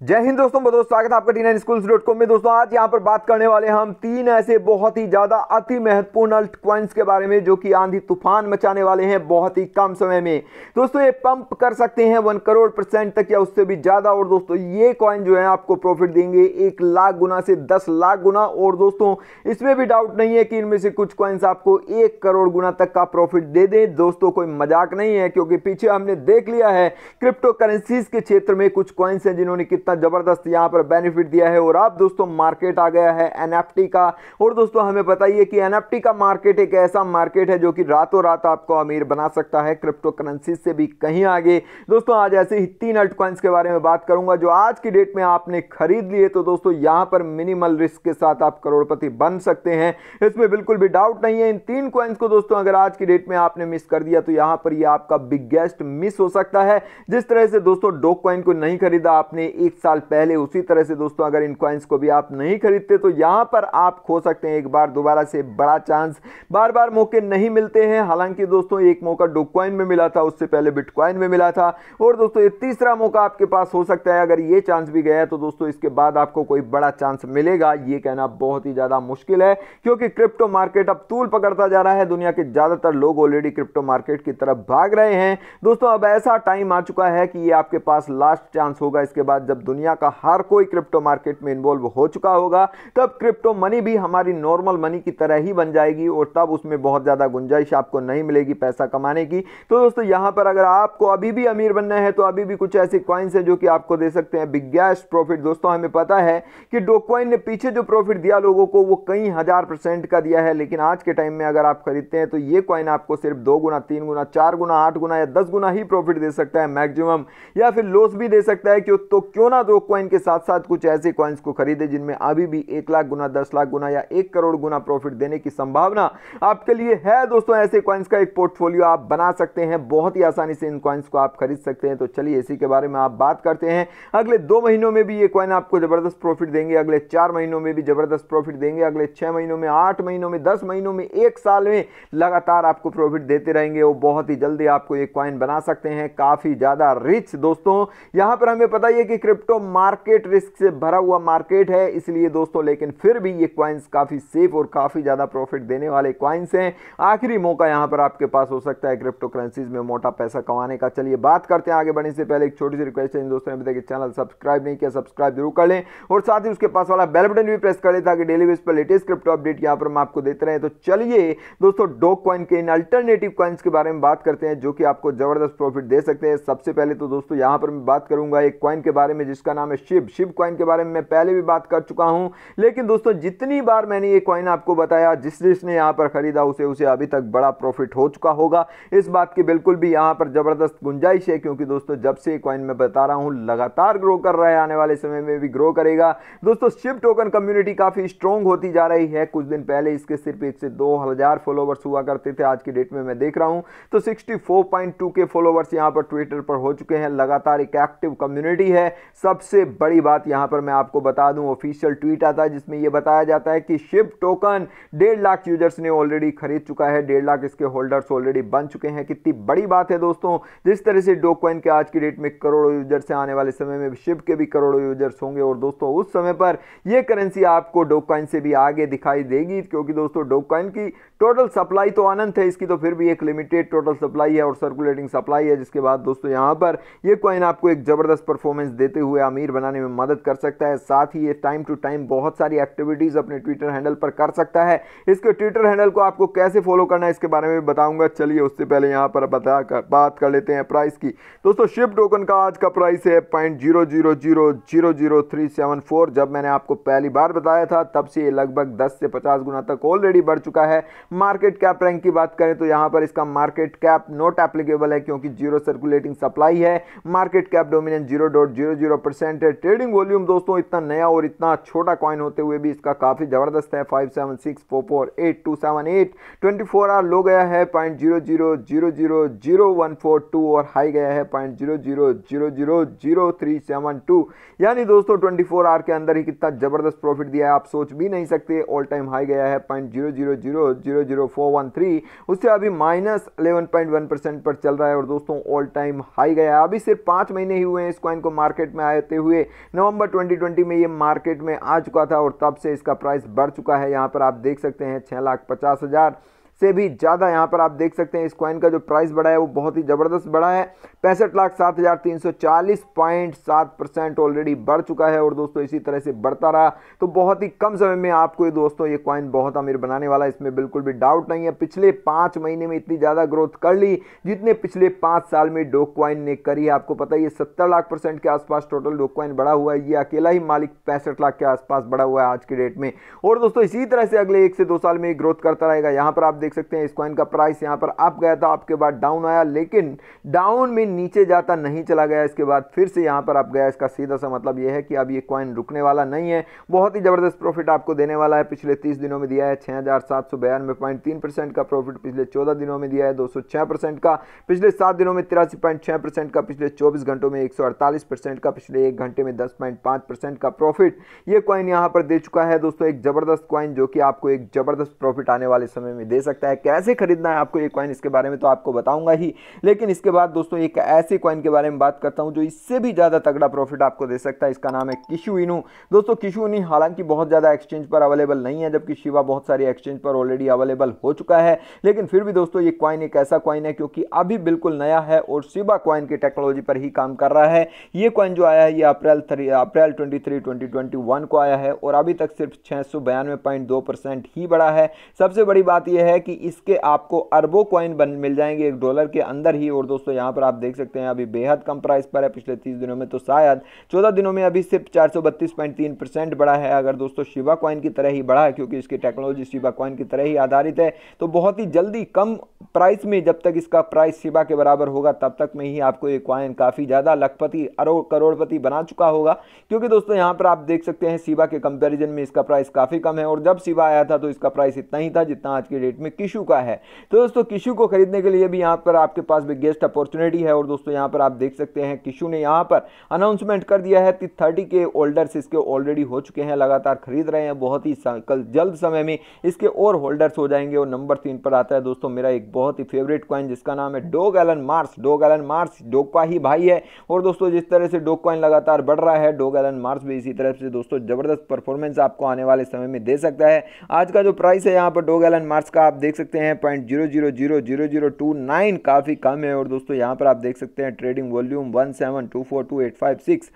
जय हिंद दोस्तों, बहुत स्वागत है आपका T nine school dot com में। दोस्तों, आज यहाँ पर बात करने वाले हम तीन ऐसे बहुत ही ज़्यादा अति महत्वपूर्ण अल्ट क्वाइंस के बारे में, जो कि आंधी तूफ़ान मचाने वाले हैं बहुत ही कम समय में। दोस्तों, ये पंप कर सकते हैं वन करोड़ परसेंट तक या उससे भी ज़्यादा, और दोस्तों, ये कॉइन जो है आपको प्रॉफिट देंगे एक लाख गुना से दस लाख गुना। और दोस्तों, इसमें भी डाउट नहीं है कि इनमें से कुछ क्वाइंस आपको एक करोड़ गुना तक का प्रॉफिट दे दें। दोस्तों, कोई मज़ाक नहीं है, क्योंकि पीछे हमने देख लिया है क्रिप्टो करेंसीज के क्षेत्र में कुछ क्वाइंस हैं जिन्होंने कितना ज़बरदस्त यहाँ पर बेनिफिट दिया है। और अब दोस्तों मार्केट आ गया है एनएफटी का। और दोस्तों हमें बताइए कि एनएफटी का मार्केट एक ऐसा मार्केट है जो कि रातों रात आपको अमीर बना सकता है। क्रिप्टो करेंसी से भी कहीं आगे। दोस्तों आज ऐसे ही तीन अल्ट के बारे में बात करूँगा जो आज की डेट में आपने खरीद लिए। तो दोस्तों यहाँ पर मिनिमल रिस्क के साथ आप करोड़पति बन सकते हैं। इसमें बिल्कुल भी डाउट नहीं है। इन तीन क्वाइंस को दोस्तों अगर आज की डेट में आपने मिस कर दिया तो यहाँ पर यह आपका बिगेस्ट मिस हो सकता है। जिस तरह से दोस्तों डोक क्वाइन को नहीं खरीदा आपने, एक साल पहले उसी तरह से दोस्तों अगर इन कॉइन्स को भी आप नहीं खरीदते तो यहाँ पर आप खो सकते हैं एक बार दोबारा से बड़ा चांस बार बार मौके नहीं मिलते हैं। हालाँकि दोस्तों, एक मौका डोकॉइन में मिला था, उससे पहले बिटकॉइन में मिला था। और दोस्तों, ये तीसरा मौका आपके पास हो सकता है। अगर ये चांस भी गया तो दोस्तों, इसके बाद आपको कोई बड़ा चांस मिलेगा। ये कहना बहुत ही ज़्यादा मुश्किल है, क्योंकि क्रिप्टो मार्केट अब तूल पकड़ता जा रहा है। दुनिया के ज़्यादातर लोग ऑलरेडी क्रिप्टो मार्केट की तरफ़ भाग रहे हैं। दोस्तों, अब ऐसा टाइम आ चुका है कि ये आपके पास लास्ट चांस होगा। इसके बाद जब दुनिया का हर कोई क्रिप्टो मार्केट में इन्वॉल्व हो चुका होगा, तब क्रिप्टो मनी भी हमारी नॉर्मल मनी की तरह ही बन जाएगी और तब उसमें बहुत ज़्यादा गुंजाइश आपको नहीं मिलेगी पैसा कमाने की। तो दोस्तों, यहाँ पर अगर आपको अभी भी अमीर बनना है तो अभी भी कुछ ऐसे क्वाइंस है जो कि आपको दे सकते हैं बिगेस्ट प्रॉफिट दोस्तों, हमें पता है कि डोकॉइन ने पीछे जो प्रॉफिट दिया लोगों को, वो कई हज़ार परसेंट का दिया है, लेकिन आज के टाइम में अगर आप खरीदते हैं तो ये क्वाइन आपको सिर्फ़ दो गुना, तीन गुना, चार गुना, आठ गुना या दस गुना ही प्रॉफिट दे सकता है मैक्सिमम या फिर लॉस भी दे सकता है क्यों तो क्यों दो क्वाइन के साथ साथ कुछ ऐसे कॉइन्स को खरीदे जिनमें अभी भी एक लाख गुना, दस लाख गुना या एक करोड़ गुना प्रॉफिट देने की संभावना आपके लिए है। दोस्तों, ऐसे कॉइन्स का एक पोर्टफोलियो आप बना सकते हैं। बहुत ही आसानी से इन कॉइन्स को आप खरीद सकते हैं। तो चलिए इसी के बारे में आप बात करते हैं। अगले दो महीनों में भी ये कॉइन आपको ज़बरदस्त प्रॉफिट देंगे। अगले चार महीनों में भी ज़बरदस्त प्रॉफिट देंगे। अगले छह महीनों में, आठ महीनों में, दस महीनों में, एक साल में लगातार आपको प्रॉफिट देते रहेंगे। वो बहुत ही जल्दी आपको एक कॉइन बना सकते हैं। काफ़ी ज़्यादा रिच दोस्तों। यहाँ पर हमें पता ही है कि क्रिप्टो मार्केट रिस्क से भरा हुआ मार्केट है, इसलिए दोस्तों, लेकिन फिर भी ये क्वाइंस काफ़ी सेफ़ और काफ़ी ज़्यादा प्रॉफिट देने वाले क्वाइंस हैं। आखिरी मौका यहाँ पर आपके पास हो सकता है क्रिप्टो करेंसीज में मोटा पैसा कमाने का। चलिए बात करते हैं आगे बढ़ने से पहले। एक छोटी सी रिक्वेस्ट है दोस्तों कि चैनल सब्सक्राइब नहीं किया सब्सक्राइब ज़रूर कर लें और साथ ही उसके पास वाला बेल बटन भी प्रेस कर लें ताकि डेली बेस पर लेटेस्ट क्रिप्टो अपडेट यहाँ पर हम आपको देते रहे। तो चलिए दोस्तों डॉक क्वाइन के इन अल्टरनेटिव क्वाइंस के बारे में बात करते हैं, जो कि आपको ज़बरदस्त प्रॉफिट दे सकते हैं। सबसे पहले तो दोस्तों, यहाँ पर मैं बात करूँगा एक क्वाइन के बारे में जिसका नाम है शिव। शिव क्वाइन के बारे में मैं पहले भी बात कर चुका हूँ, लेकिन दोस्तों, जितनी बार मैंने ये कॉइन आपको बताया, जिस जिसने यहाँ पर खरीदा, उसे उसे अभी तक बड़ा प्रॉफिट हो चुका होगा। इस बात की बिल्कुल भी यहाँ पर ज़बरदस्त गुंजाइश है, क्योंकि दोस्तों, जब से कॉइन मैं बता रहा हूँ, लगातार ग्रो कर रहा है, आने वाले समय में भी ग्रो करेगा। दोस्तों, शिव टोकन कम्युनिटी काफ़ी स्ट्रॉन्ग होती जा रही है। कुछ दिन पहले इसके सिर्फ़ एक से दो हज़ार फॉलोवर्स हुआ करते थे, आज की डेट में मैं देख रहा हूँ। तो 64.2 के फॉलोवर्स यहाँ पर ट्विटर पर हो चुके हैं। लगातार एक एक्टिव कम्युनिटी है। सबसे बड़ी बात यहाँ पर मैं आपको बता दूँ ऑफिशियल ट्वीट आता है, जिसमें यह बताया जाता है कि शिप टोकन डेढ़ लाख यूज़र्स ने ऑलरेडी खरीद चुका है, डेढ़ लाख इसके होल्डर्स ऑलरेडी बन चुके हैं। कितनी बड़ी बात है दोस्तों, जिस तरह से डोकॉइन के आज की डेट में करोड़ों यूज़र्स हैं, आने वाले समय में शिप के भी करोड़ों यूज़र्स होंगे। और दोस्तों, उस समय पर यह करेंसी आपको डोकॉइन से भी आगे दिखाई देगी, क्योंकि दोस्तों डोकॉइन की टोटल सप्लाई तो अनंत है, इसकी तो फिर भी एक लिमिटेड टोटल सप्लाई है और सर्कुलेटिंग सप्लाई है, जिसके बाद दोस्तों यहाँ पर ये कॉइन आपको एक ज़बरदस्त परफॉर्मेंस देते हुए अमीर बनाने में मदद कर सकता है। साथ ही ये टाइम टू टाइम बहुत सारी एक्टिविटीज़ अपने ट्विटर हैंडल पर कर सकता है। इसके ट्विटर हैंडल को आपको कैसे फॉलो करना है, इसके बारे में बताऊँगा। चलिए उससे पहले यहाँ पर बता कर, बात कर लेते हैं प्राइस की। दोस्तों शिप टोकन का आज का प्राइस है point zero zero zero zero zero three seven four जब मैंने आपको पहली बार बताया था, तब से ये लगभग दस से पचास गुना तक ऑलरेडी बढ़ चुका है। मार्केट कैप रैंक की बात करें तो यहाँ पर इसका मार्केट कैप नॉट एप्लीकेबल है क्योंकि ज़ीरो सर्कुलेटिंग सप्लाई है market cap dominance zero dot zero zero percent है ट्रेडिंग वॉल्यूम दोस्तों इतना नया और इतना छोटा कॉइन होते हुए भी इसका काफ़ी ज़बरदस्त है five seven six four four eight two seven eight twenty four hour low गया है point zero zero zero zero zero one four two और हाई गया है point zero zero zero zero zero three seven two यानी दोस्तों twenty four are के अंदर ही कितना ज़बरदस्त प्रॉफिट दिया है आप सोच भी नहीं सकते ऑल टाइम हाई गया है point zero zero zero zero zero four one three. उससे अभी minus eleven point one percent पर चल रहा है और दोस्तों ऑल टाइम हाई गया अभी सिर्फ़ पाँच महीने ही हुए हैं इस कॉइन को मार्केट में आते हुए। नवंबर 2020 में ये मार्केट में आ चुका था और तब से इसका प्राइस बढ़ चुका है। यहाँ पर आप देख सकते हैं छः लाख पचास हज़ार। से भी ज़्यादा यहाँ पर आप देख सकते हैं इस कॉइन का जो प्राइस बढ़ा है, वो बहुत ही ज़बरदस्त बढ़ा है। पैंसठ लाख सात हज़ार तीन सौ चालीस पॉइंट सात परसेंट ऑलरेडी बढ़ चुका है और दोस्तों इसी तरह से बढ़ता रहा। तो बहुत ही कम समय में आपको ये दोस्तों ये कॉइन बहुत अमीर बनाने वाला है, इसमें बिल्कुल भी डाउट नहीं है। पिछले पाँच महीने में इतनी ज़्यादा ग्रोथ कर ली, जितने पिछले पाँच साल में डोक कॉइन ने करी है। आपको पता है ये सत्तर लाख परसेंट के आसपास टोटल डोक कॉइन बढ़ा हुआ है। ये अकेला ही मालिक पैंसठ लाख के आसपास बढ़ा हुआ है आज के डेट में। और दोस्तों इसी तरह से अगले एक से दो साल में ग्रोथ करता रहेगा। यहाँ पर आप देख सकते हैं, इस कॉइन का प्राइस यहाँ पर अप गया था, आपके बाद डाउन आया, लेकिन डाउन में नीचे जाता नहीं चला गया, इसके बाद फिर से यहाँ पर अप गया। इसका सीधा सा मतलब यह है कि अब ये कॉइन रुकने वाला नहीं है। बहुत ही ज़बरदस्त प्रॉफिट आपको देने वाला है, पिछले तीस दिनों में दिया है छः हज़ार सात सौ बयानवे तीन परसेंट का प्रॉफिट पिछले चौदह दिनों में दिया है दो सौ छः परसेंट का, पिछले सात दिनों में तिरासी पॉइंट परसेंट का, पिछले चौबीस घंटों में एक सौ अड़तालीस परसेंट का, पिछले एक घंटे में दस पॉइंट परसेंट का प्रॉफिट ये कॉइन यहाँ पर दे चुका है दोस्तों, एक ज़बरदस्त कॉइन जो कि आपको एक ज़बरदस्त प्रॉफिट आने वाले समय में दे सकता है, कैसे खरीदना है आपको ये कॉइन इसके बारे में तो आपको बताऊँगा ही। लेकिन इसके बाद दोस्तों, एक ऐसे कॉइन के बारे में बात करता हूँ जो इससे भी ज़्यादा तगड़ा प्रॉफिट आपको दे सकता है। इसका नाम है किशु इनू। दोस्तों, किशु इनी हालाँकि बहुत ज़्यादा एक्सचेंज पर अवेलेबल नहीं है, जबकि शिवा बहुत सारी एक्सचेंज पर ऑलरेडी अवेलेबल हो चुका है। लेकिन फिर भी दोस्तों, ये कॉइन एक ऐसा कॉइन है क्योंकि अभी बिल्कुल नया है और शिवा कॉइन की टेक्नोलॉजी पर ही काम कर रहा है। ये कॉइन जो आया है, ये April three, April twenty three twenty twenty one को आया है और अभी तक सिर्फ़ छः सौ बयानवे पॉइंट दो परसेंट ही बढ़ा है। सबसे बड़ी बात यह है कि इसके आपको अरबों कॉइन बन, मिल जाएँगे एक डॉलर के अंदर ही। और दोस्तों, यहाँ पर आप देख सकते हैं, अभी बेहद कम प्राइस पर है पिछले तीस दिनों में। तो शायद चौदह दिनों में अभी सिर्फ़ चार बढ़ा है। अगर दोस्तों, शिवा कॉइन की तरह ही बढ़ा है, क्योंकि इसकी टेक्नोलॉजी शिवा कॉइन की तरह ही आधारित है तो बहुत ही जल्दी कम प्राइस में जब तक इसका प्राइस शिवा के बराबर होगा, तब तक में ही आपको ये कॉइन काफ़ी ज़्यादा लखपति, अरो, करोड़पति बना चुका होगा। क्योंकि दोस्तों, यहाँ पर आप देख सकते हैं, शिवा के कंपैरिजन में इसका प्राइस काफ़ी कम है। और जब शिवा आया था तो इसका प्राइस इतना ही था जितना आज की डेट में किशु का है। तो दोस्तों, किशु को खरीदने के लिए भी यहाँ पर आपके पास बिगेस्ट अपॉर्चुनिटी है और दोस्तों, यहाँ पर आप देख सकते हैं, किशु ने यहाँ पर अनाउंसमेंट कर दिया है कि थर्टी के होल्डर्स इसके ऑलरेडी हो चुके हैं, लगातार खरीद रहे हैं। बहुत ही कल जल्द समय में इसके और होल्डर्स हो जाएँगे और नंबर तीन पर आता है। दोस्तों, मेरा एक बहुत ही फेवरेट कॉइन जिसका नाम है doge Elon Mars doge Elon Mars doge का ही भाई है और दोस्तों, जिस तरह से डोग कॉइन लगातार बढ़ रहा है डोग एलन मार्स भी इसी तरह से दोस्तों, ज़बरदस्त परफॉर्मेंस आपको आने वाले समय में दे सकता है। आज का जो प्राइस है यहाँ पर डोग एलन मार्स का, आप देख सकते हैं point zero zero zero zero zero two nine काफ़ी कम है और दोस्तों यहाँ पर आप देख सकते हैं trading volume one seven two four two eight five six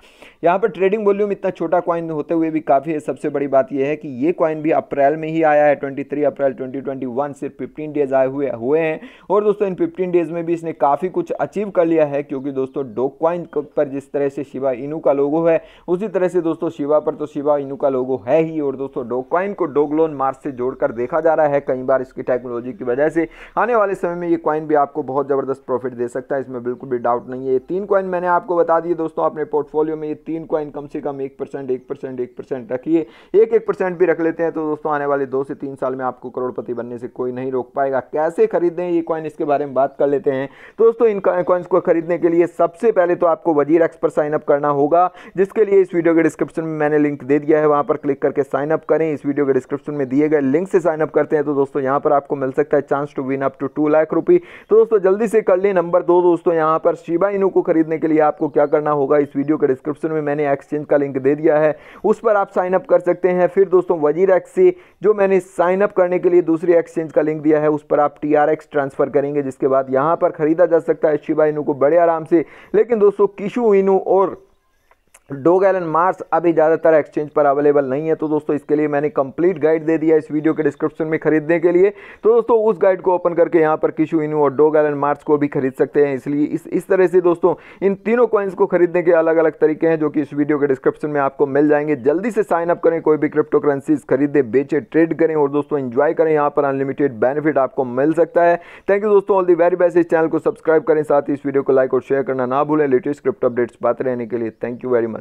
यहाँ पर ट्रेडिंग वॉल्यूम इतना छोटा कॉइन होते हुए भी काफ़ी है। सबसे बड़ी बात यह है कि ये कॉइन भी अप्रैल में ही आया है ट्वेंटी अप्रैल ट्वेंटी सिर्फ़ फिफ्टीन डेज़ आए हुए हुए हैं। और दोस्तों इन फिफ्टीन डेज़ में भी इसने काफ़ी कुछ अचीव कर लिया है, क्योंकि दोस्तों डोक कॉइन पर जिस तरह से शिवा इनू का लोगो है, उसी तरह से दोस्तों शिवा पर तो शिवा इनू का लोगो है ही। और दोस्तों डोक कॉइन को डोगलोन मार्च से जोड़कर देखा जा रहा है। कई बार इसकी टेक्नोलॉजी की वजह से। आने वाले समय में ये कॉइन भी आपको बहुत ज़बरदस्त प्रॉफिट दे सकता है, इसमें बिल्कुल भी डाउट नहीं है। ये तीन कॉइन मैंने आपको बता दिए दोस्तों, अपने पोर्टफोलियो में ये तीन कॉइन कम से कम एक परसेंट एक परसेंट एक परसेंट रखिए। एक एक परसेंट भी रख लेते हैं तो दोस्तों, आने वाले दो से तीन साल में आपको करोड़पति बनने से कोई नहीं रोक पाएगा। कैसे खरीदें? ये कॉइन इसके बारे में बात कर लेते हैं। दोस्तों, इन कॉइन्स को खरीदने के लिए सबसे पहले तो आपको वज़ीर एक्स पर साइन अप करना होगा, जिसके लिए इस वीडियो के डिस्क्रिप्शन में मैंने लिंक दे दिया है। वहाँ पर क्लिक करके साइनअप करें। इस वीडियो के डिस्क्रिप्शन में दिए गए लिंक से साइनअप करते हैं। तो दोस्तों, यहाँ पर आपको मिल सकता है chance to win up to two lakh rupee तो दोस्तों, जल्दी से कर लें नंबर दो दोस्तों, यहाँ पर शिबा इनू को खरीदने के लिए आपको क्या करना होगा, इस वीडियो के डिस्क्रिप्शन में मैंने एक्सचेंज का लिंक दे दिया है। उस पर आप साइन अप कर सकते हैं। फिर दोस्तों वज़ीर एक्स से जो मैंने साइन अप करने के लिए दूसरी एक्सचेंज का लिंक दिया है, उस पर आप TRX ट्रांसफ़र करेंगे, जिसके बाद यहाँ पर खरीदा जा सकता है शिबा इनू को बड़े आराम से। लेकिन दोस्तों किशु इनू और डो गैलन मार्स अभी ज़्यादातर एक्सचेंज पर अवेलेबल नहीं है। तो दोस्तों, इसके लिए मैंने कंप्लीट गाइड दे दिया इस वीडियो के डिस्क्रिप्शन में खरीदने के लिए। तो दोस्तों, उस गाइड को ओपन करके यहाँ पर किशु इनू और डो गैलन मार्स को भी खरीद सकते हैं। इसलिए इस इस तरह से दोस्तों, इन तीनों कॉइन्स को खरीदने के अलग अलग तरीके हैं जो कि इस वीडियो के डिस्क्रिप्शन में आपको मिल जाएँगे। जल्दी से साइन अप करें, कोई भी क्रिप्टो करेंसीज खरीदे, बेचे ट्रेड करें और दोस्तों इन्जॉय करें। यहाँ पर अनलिमिटेड बेनिफिट आपको मिल सकता है। थैंक यू दोस्तों ऑल दी वेरी बेस्ट इस चैनल को सब्सक्राइब करें, साथ ही इस वीडियो को लाइक और शेयर करना ना भूलें। लेटेस्ट क्रिप्टो अपडेट्स पाते रहने के लिए थैंक यू वेरी मच